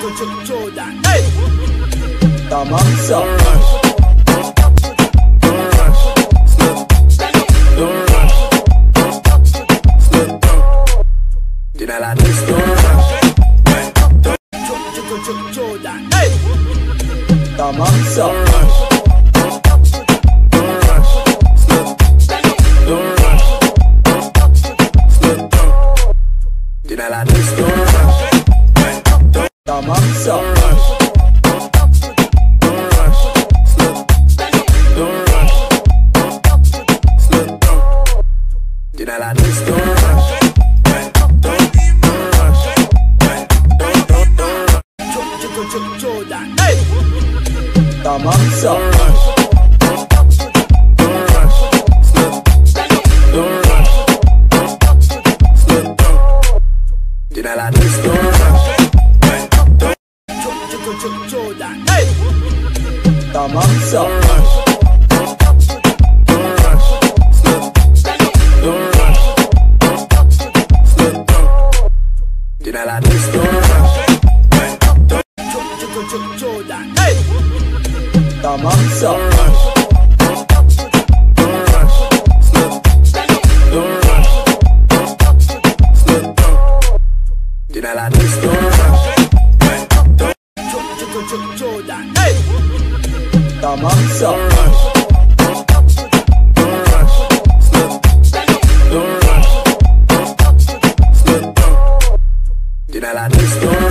Jordan. Hey. Tamam sawa Jina la Kristo Jordan. Hey. Tamam sawa Jina la Kristo Tamam Hey. Tamam sawa Jina la Kristo Jordan. Jina la. Hey. Tamam sawa Jina la Kristo Jordan. Hey. Tamam sawa la disco.